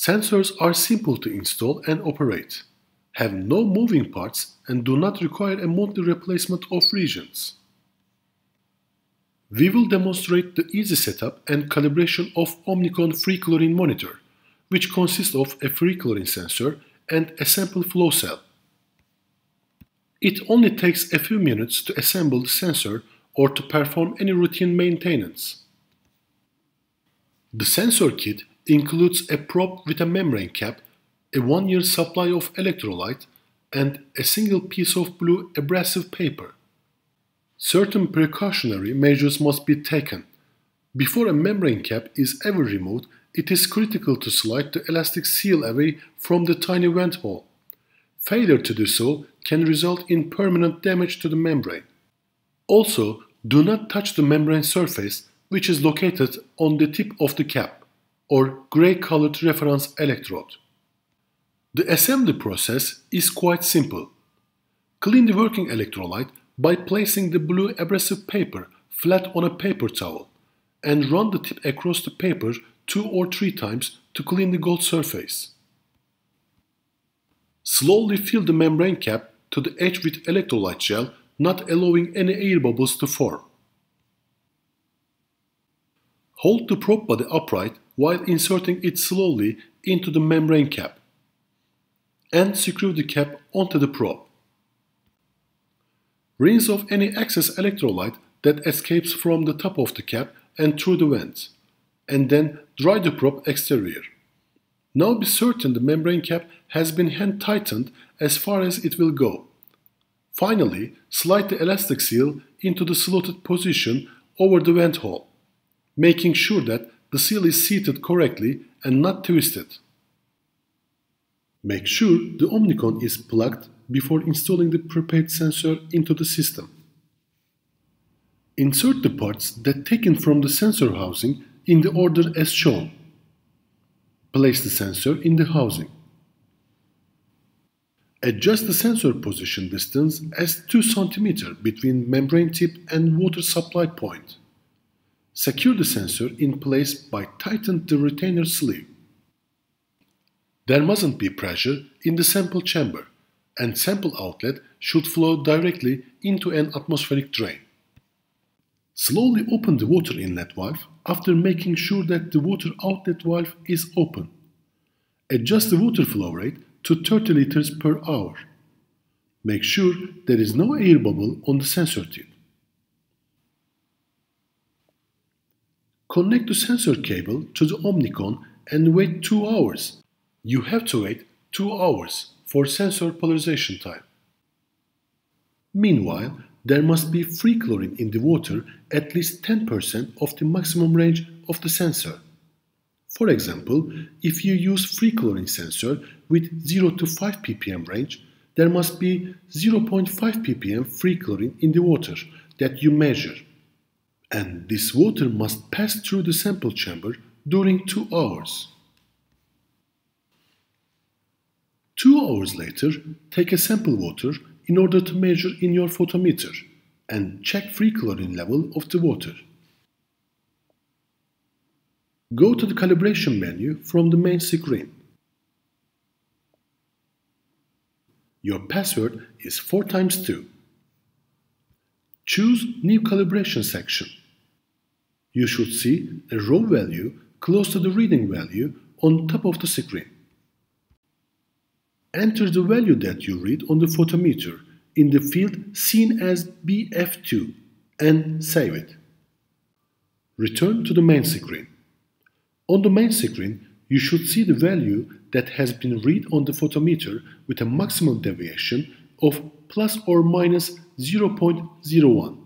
Sensors are simple to install and operate, have no moving parts and do not require a monthly replacement of regions. We will demonstrate the easy setup and calibration of Omnicon free chlorine monitor, which consists of a free chlorine sensor and a sample flow cell. It only takes a few minutes to assemble the sensor or to perform any routine maintenance. The sensor kit includes a probe with a membrane cap, a one-year supply of electrolyte, and a single piece of blue abrasive paper. Certain precautionary measures must be taken. Before a membrane cap is ever removed, it is critical to slide the elastic seal away from the tiny vent hole. Failure to do so can result in permanent damage to the membrane. Also, do not touch the membrane surface, which is located on the tip of the cap, or gray-colored reference electrode. The assembly process is quite simple. Clean the working electrolyte by placing the blue abrasive paper flat on a paper towel and run the tip across the paper two or three times to clean the gold surface. Slowly fill the membrane cap to the edge with electrolyte gel, not allowing any air bubbles to form. Hold the probe body upright while inserting it slowly into the membrane cap and screw the cap onto the probe. Rinse off any excess electrolyte that escapes from the top of the cap and through the vents, and then dry the probe exterior. Now be certain the membrane cap has been hand tightened as far as it will go. Finally, slide the elastic seal into the slotted position over the vent hole, making sure that the seal is seated correctly and not twisted. Make sure the Omnicon is plugged before installing the prepared sensor into the system. Insert the parts that taken from the sensor housing in the order as shown. Place the sensor in the housing. Adjust the sensor position distance as 2 cm between membrane tip and water supply point. Secure the sensor in place by tightening the retainer sleeve. There mustn't be pressure in the sample chamber and sample outlet should flow directly into an atmospheric drain. Slowly open the water inlet valve after making sure that the water outlet valve is open. Adjust the water flow rate to 30 liters per hour. Make sure there is no air bubble on the sensor tip. Connect the sensor cable to the Omnicon and wait 2 hours. You have to wait 2 hours for sensor polarization time. Meanwhile, there must be free chlorine in the water at least 10% of the maximum range of the sensor. For example, if you use free chlorine sensor with 0 to 5 ppm range, there must be 0.5 ppm free chlorine in the water that you measure. And this water must pass through the sample chamber during 2 hours. Two hours later, take a sample water in order to measure in your photometer and check free chlorine level of the water. Go to the calibration menu from the main screen. Your password is 4 times 2. Choose New Calibration section. You should see a row value close to the reading value on top of the screen. Enter the value that you read on the photometer in the field seen as BF2 and save it. Return to the main screen. On the main screen, you should see the value that has been read on the photometer with a maximum deviation of plus or minus 0.01.